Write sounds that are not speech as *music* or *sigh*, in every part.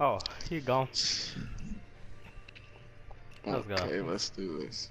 Oh, he gone. Let's go. Okay, let's do this.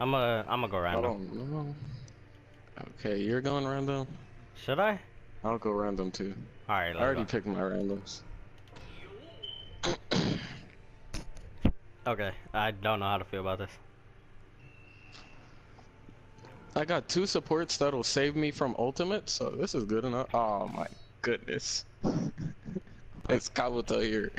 I'm gonna I'm gonna go I random. don't know. Okay, you're going random. Should I? I'll go random too. All right. I already go. picked my randoms. Okay. I don't know how to feel about this. I got two supports that'll save me from ultimate, so this is good enough. Oh my goodness. *laughs* it's Kabuto here.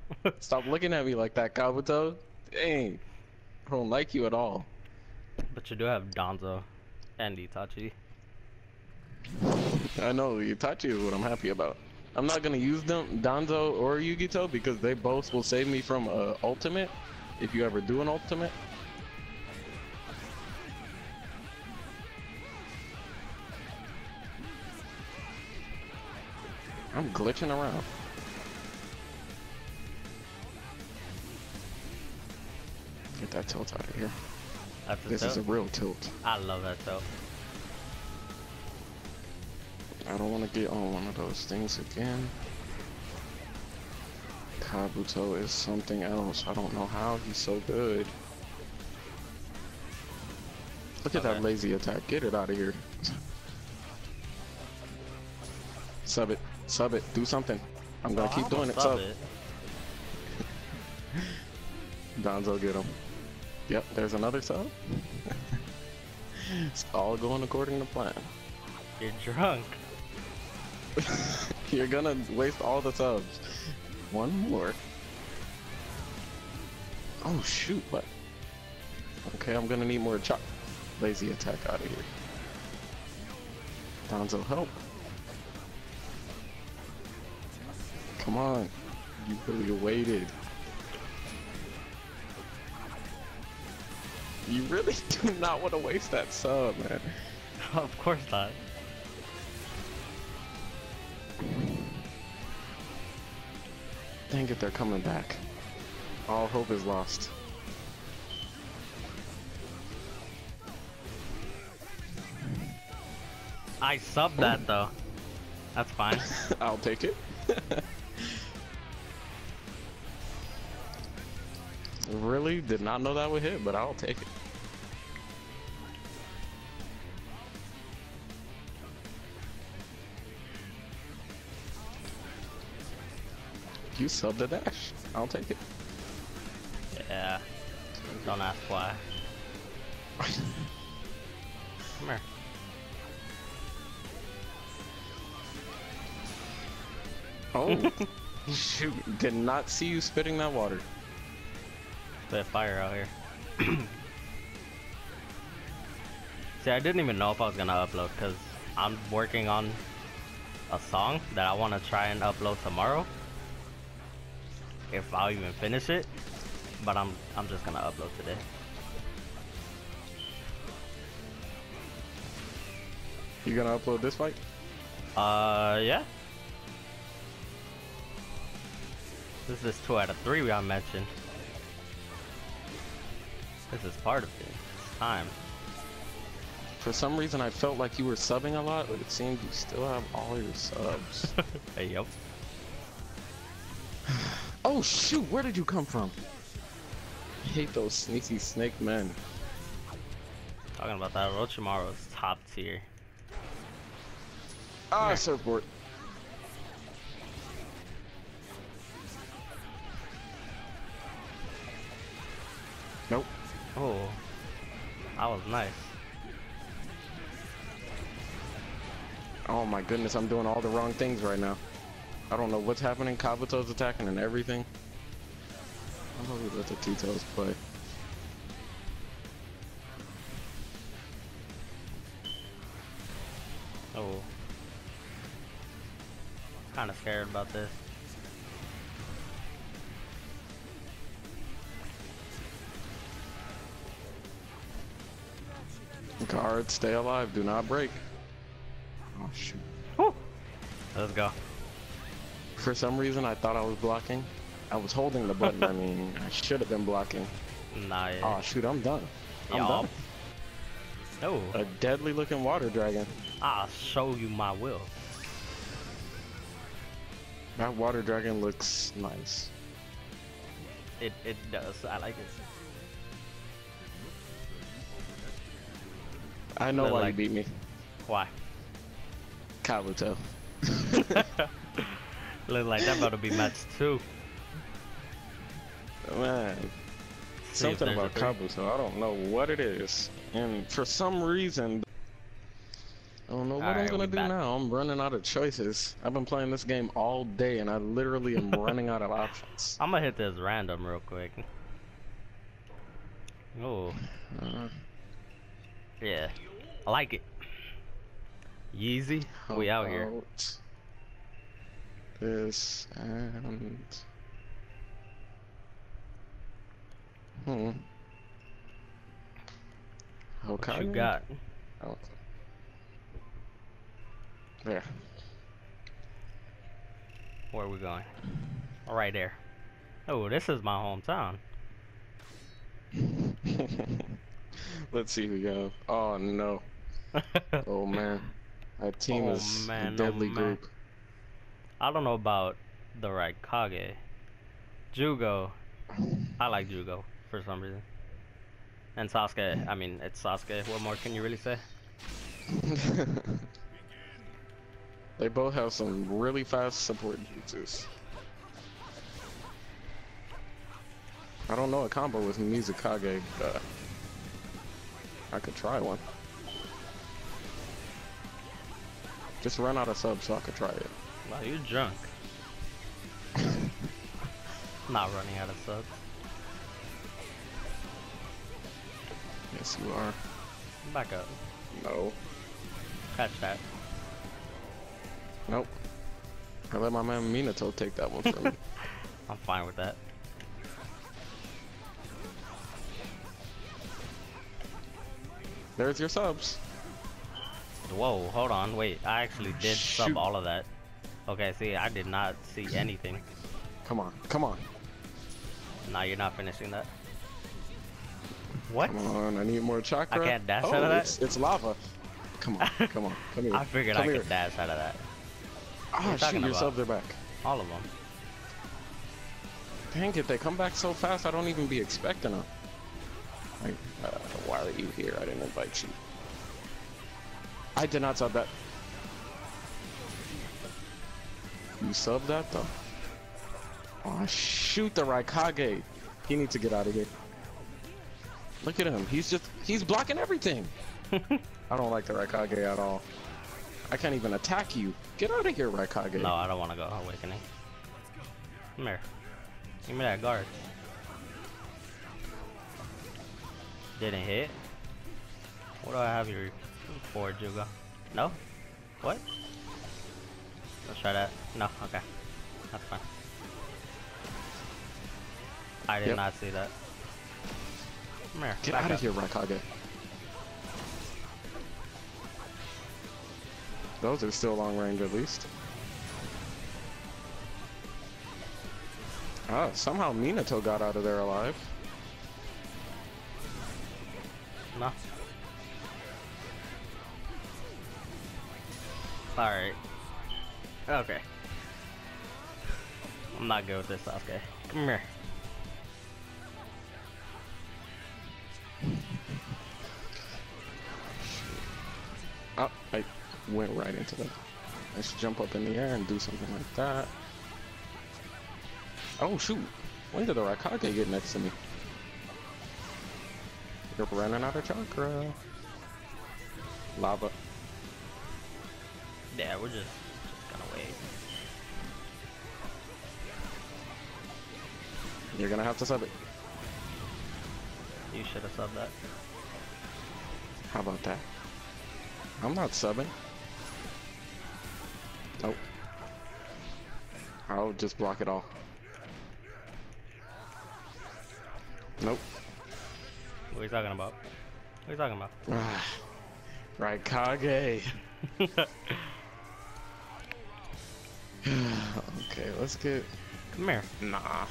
*laughs* Stop looking at me like that, Kabuto. Dang. I don't like you at all. But you do have Danzo and Itachi. I know, Itachi is what I'm happy about. I'm not gonna use them, Danzo or Yugito, because they both will save me from uh, ultimate, if you ever do an ultimate. I'm glitching around. Get that tilt out of here. This is a real tilt. I love that tilt. I don't want to get on one of those things again. Kabuto is something else. I don't know how he's so good. Look at that lazy attack. Get it out of here. Sub it. Sub it. Do something. I'm gonna Oh, keep I'ma doing it. sub Sub. it. *laughs* Danzo, get him. Yep, there's another sub. *laughs* it's all going according to plan. You're drunk. *laughs* You're gonna waste all the subs. One more. Oh shoot, what? Okay, I'm gonna need more chop. Lazy attack out of here. Danzo, help. Come on. You really waited. You really *laughs* do not want to waste that sub, man. *laughs* of course not. Dang it, they're coming back. All hope is lost. I subbed that though. That's fine. *laughs* I'll take it. Really? Did not know that would hit, but I'll take it. You subbed the dash. I'll take it. yeah. Don't ask why. Come here. Oh, *laughs* shoot. Did not see you spitting that water. Of fire out here. *clears throat* See, I didn't even know if I was gonna upload because I'm working on a song that I want to try and upload tomorrow. If I'll even finish it, but I'm I'm just gonna upload today. You gonna upload this fight? Uh, yeah. This is two out of three we all mentioned. This is part of it. It's time. For some reason, I felt like you were subbing a lot, but it seems you still have all your subs. *laughs* hey, yep. *sighs* oh shoot, where did you come from? I hate those sneaky snake men. Talking about that, Orochimaru is top tier. Ah, Here. surfboard. Nope. Oh, that was nice. Oh my goodness, I'm doing all the wrong things right now. I don't know what's happening. Kabuto's attacking and everything. I'm gonna let the Tito's play. Oh. Kind of scared about this. Guard, stay alive. Do not break. Oh shoot. Whew. Let's go. For some reason, I thought I was blocking. I was holding the button. I mean, I should have been blocking. Nah, yeah. Oh shoot, I'm done. I'm Y'all. done. No, A deadly looking water dragon. I'll show you my will. That water dragon looks nice. It it does. I like it. I know why like- you beat me. Why? Kabuto. *laughs* Look like that about to be match two. Man, See something about. Kabuto. I don't know what it is, and for some reason, I don't know what I'm gonna do back. now. I'm running out of choices. I've been playing this game all day, and I literally am *laughs* running out of options. I'm gonna hit this random real quick. Oh, *sighs* Uh, yeah. I like it. Yeezy, how we out here. This and hmm. What Okay. you got? Oh. There. Where are we going? Oh, right there. Oh, this is my hometown. *laughs* Let's see who we go. Oh no. Oh *laughs* man. That team Oh, is man, a oh, deadly man. group. I don't know about the Raikage. Jugo. I like Jugo for some reason. And Sasuke. I mean, it's Sasuke. What more can you really say? *laughs* they both have some really fast support jutsus. I don't know a combo with Mizukage, but I could try one. Just run out of subs so I could try it. Wow, you're drunk. Not running out of subs. Yes, you are. Back up. No. Catch that. Nope. I let my man Minato take that one from me. *laughs* I'm fine with that. There's your subs. Whoa, hold on, wait. I actually did sub all of that. Okay, see, I did not see anything. Come on, come on, Now you're not finishing that. What? come on! I need more chakra. I can't dash oh, out of that? It's, it's lava. Come on, *laughs* come on, come here. I figured come I here. could dash out of that. Ah, you shoot, talking your about? subs are back. All of them. Dang it, they come back so fast. I don't even be expecting them. Like, uh, why are you here? I didn't invite you. I did not sub that. You subbed that though. Oh shoot the Raikage. He needs to get out of here. Look at him. He's just he's blocking everything. *laughs* I don't like the Raikage at all. I can't even attack you. Get out of here, Raikage. No, I don't want to go awakening. Come here. Give me that guard. Didn't hit. What do I have here for, Jugo? No? What? Let's try that. No, okay. That's fine. I did Yep. not see that. Come here. Get out up. of here, Raikage. Those are still long range at least. Ah, somehow Minato got out of there alive. No. Alright. Okay. I'm not good with this, Sasuke. Come here. Oh, I went right into them. Let's jump up in the air and do something like that. Oh shoot! When did the Raikage get next to me? You're running out of chakra. Lava. Yeah, we're just, just gonna wait. You're gonna have to sub it. You should have subbed that. How about that? I'm not subbing. Nope. I'll just block it all. Nope. What are you talking about? What are you talking about? *sighs* Right, Kage. *laughs* okay, let's get. Come here. Nah.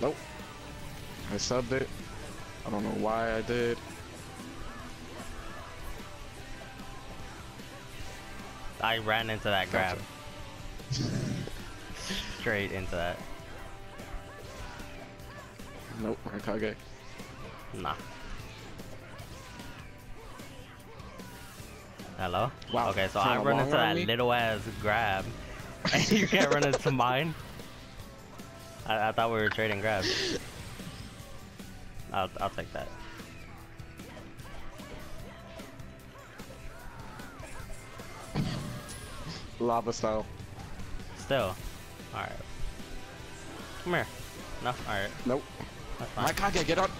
Nope. I subbed it. I don't know why I did. I ran into that grab. *laughs* Straight into that. Nope, Raikage. Nah. Hello? Wow, Okay, so I run into that me? little ass grab. And *laughs* *laughs* you can't run into mine? I, I thought we were trading grabs. I'll, I'll take that. Lava style. Still. Alright. Come here. No? Alright. Nope. Fine. Raikage, get up!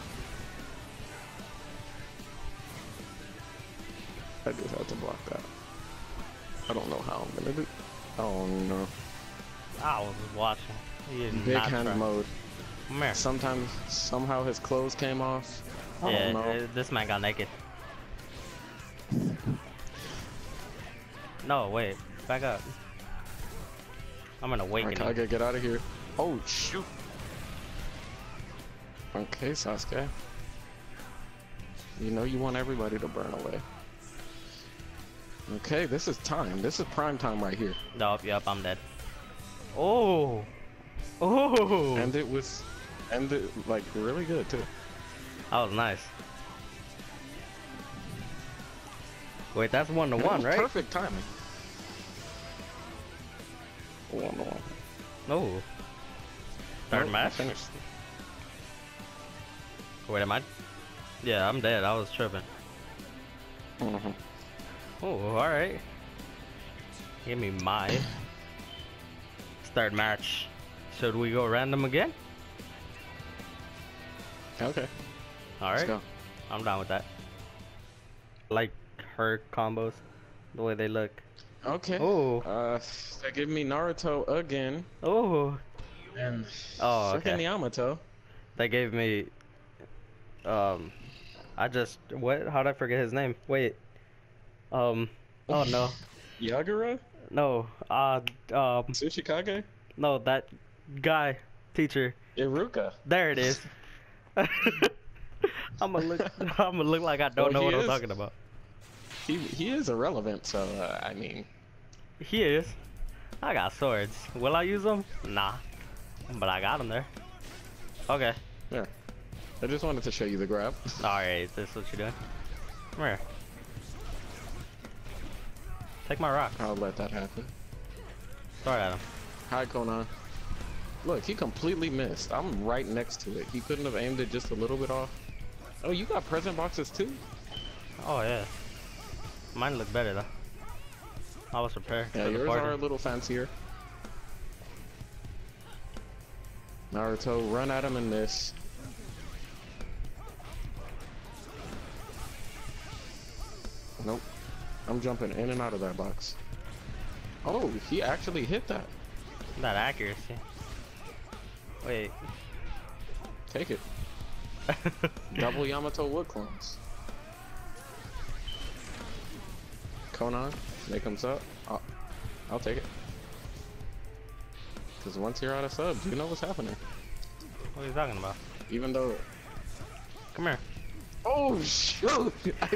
I just had to block that. I don't know how I'm gonna do. Oh no. I was watching. Big hand try. mode. Come here. Sometimes, somehow his clothes came off. I yeah, don't know. uh, this man got naked. No, wait. Back up. I'm an awakening. Raikage, get out of here. Oh shoot. Okay, Sasuke. You know you want everybody to burn away. Okay, this is time. This is prime time right here. Nope, yep, I'm dead. Oh! Oh! And it was, and it like really good too. that was nice. Wait, that's one to It one, right? Perfect timing. One to one. Oh. Third Nope, match? Finished. Wait, am I? Yeah, I'm dead. I was tripping. Mhm. Oh, alright. Give me my third match. Should we go random again? Okay. Let's Alright. go. I'm down with that. Like her combos, the way they look. Okay. Oh, Uh, they give me Naruto again, oh, and oh, freaking okay. Yamato. They gave me, um, I just what? How'd I forget his name? Wait, um, oh no, Yagura? no, uh, um, Tsuchikage? no, that guy, teacher. Iruka. There it is. *laughs* I'm gonna look. *laughs* I'm gonna look like I don't Oh, know what I'm talking about. He he is irrelevant, so uh, I mean, He is. I got swords. Will I use them? Nah. But I got them there. Okay. there. I just wanted to show you the grab. Alright, this is what you're doing. Come here. Take my rock. I'll let that happen. At him. Hi, Konan. Look, he completely missed. I'm right next to it. He couldn't have aimed it just a little bit off. Oh, you got present boxes too? Oh yeah. Mine look better though. I was prepared Yeah, yours are a little fancier. Naruto, run at him and miss. I'm jumping in and out of that box. Oh, he actually hit that. That accuracy. Wait. Take it. *laughs* Double Yamato wood clones. Konan, make him up. I'll, I'll take it. Because once you're out of subs, you know what's happening. what are you talking about? Even though. Come here. Oh shoot!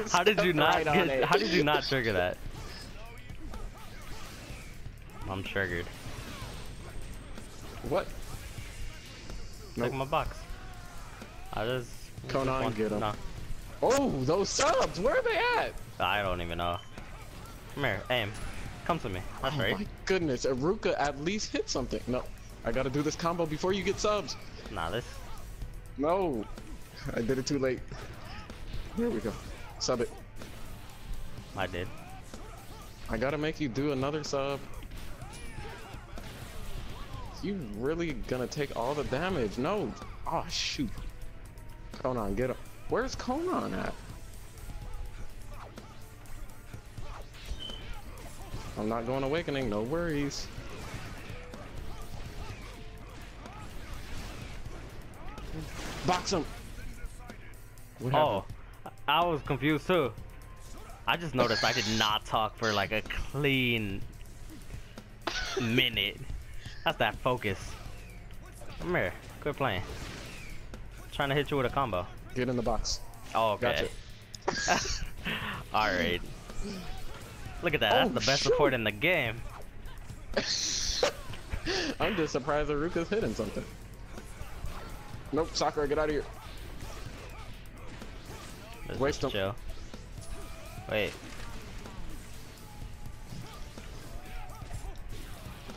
How did you not right get, how did you not trigger that? I'm triggered. What? Take my box. I just Konan, just want- get 'em. No, Oh, those subs! Where are they at? I don't even know. Come here, aim. Come to me. That's oh right. my goodness, Iruka at least hit something. No, I gotta do this combo before you get subs. Nah, this. No, I did it too late. There we go. Sub it. I did. I gotta make you do another sub. You really gonna take all the damage? No. Oh shoot. Konan, get him. Where's Konan at? I'm not going awakening, no worries. Box him. What Oh, I was confused too. I just noticed I did not talk for like a clean minute. That's that focus. Come here. Quit playing. Trying to hit you with a combo. Get in the box. Oh, okay. Gotcha. *laughs* Alright. Look at that. Oh, That's the best shoot. support in the game. *laughs* I'm just surprised Iruka's hitting something. Nope, Sakura, get out of here. Let's Waste just 'em. chill. Wait.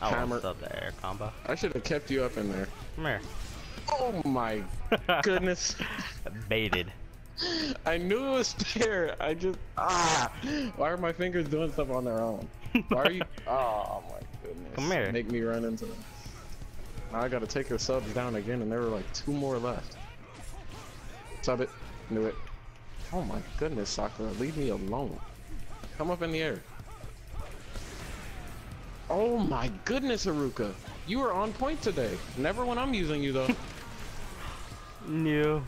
I Hammer. sub the air combo. I should have kept you up in there. Come here. Oh my *laughs* goodness. Baited. I knew it was there. I just ah. Why are my fingers doing stuff on their own? Why are you? *laughs* Oh my goodness. Come here. Make me run into them. Now I gotta take the subs down again, and there were like two more left. Sub it. Knew it. Oh my goodness, Sakura, leave me alone. Come up in the air. Oh my goodness, Haruka. You are on point today. Never when I'm using you though. *laughs* New.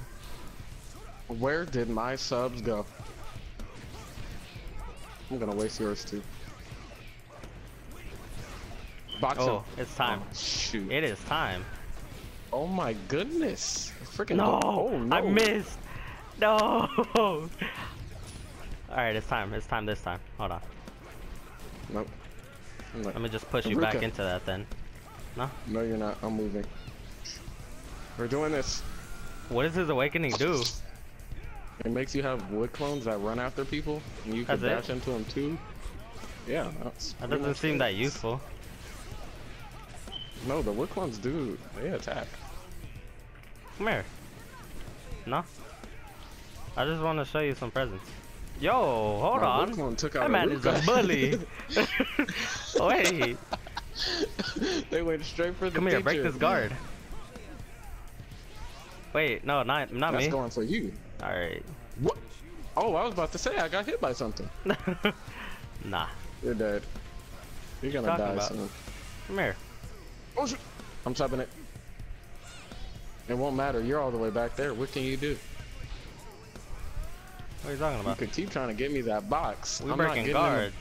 Where did my subs go? I'm gonna waste yours too. Box oh, him. Oh, it's time. Oh, shoot. It is time. Oh my goodness. Freaking No, oh, no. I missed. *laughs* No. All right, it's time. It's time this time. Hold on. Nope. I'm Let me just push you back into that then. No. no, you're not. I'm moving. We're doing this. What does his awakening do? It makes you have wood clones that run after people, and you can That's it? dash into them too. Yeah, that's That doesn't seem it. that useful. No, the wood clones do. They attack. Come here. No. I just want to show you some presents. Yo, hold wood on. took out That man is a bully. *laughs* *laughs* Wait, they went straight for the come here, break this guard. Wait, no, not not That's me. going for you. All right. What? Oh, I was about to say I got hit by something. *laughs* nah. You're dead. You're gonna die about? soon. Come here. Oh! I'm subbing it. It won't matter. You're all the way back there. What can you do? What are you talking You about? could keep trying to get me that box. We I'm breaking in the-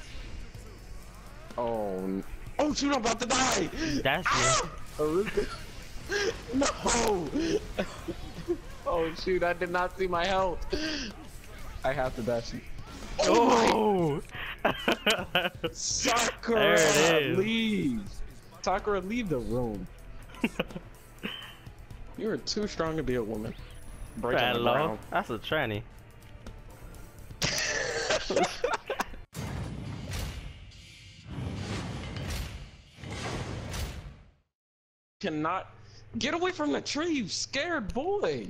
Oh. Oh shoot! I'm about to die. That's ah! you. Haruka. *laughs* no. oh shoot! I did not see my health. I have to dash you. Oh, Oh! *laughs* Sakura, There it is. leave. Sakura, leave the room. *laughs* You are too strong to be a woman. Break on the Hello? That's a tranny. *laughs* Cannot get away from the tree, you scared boy.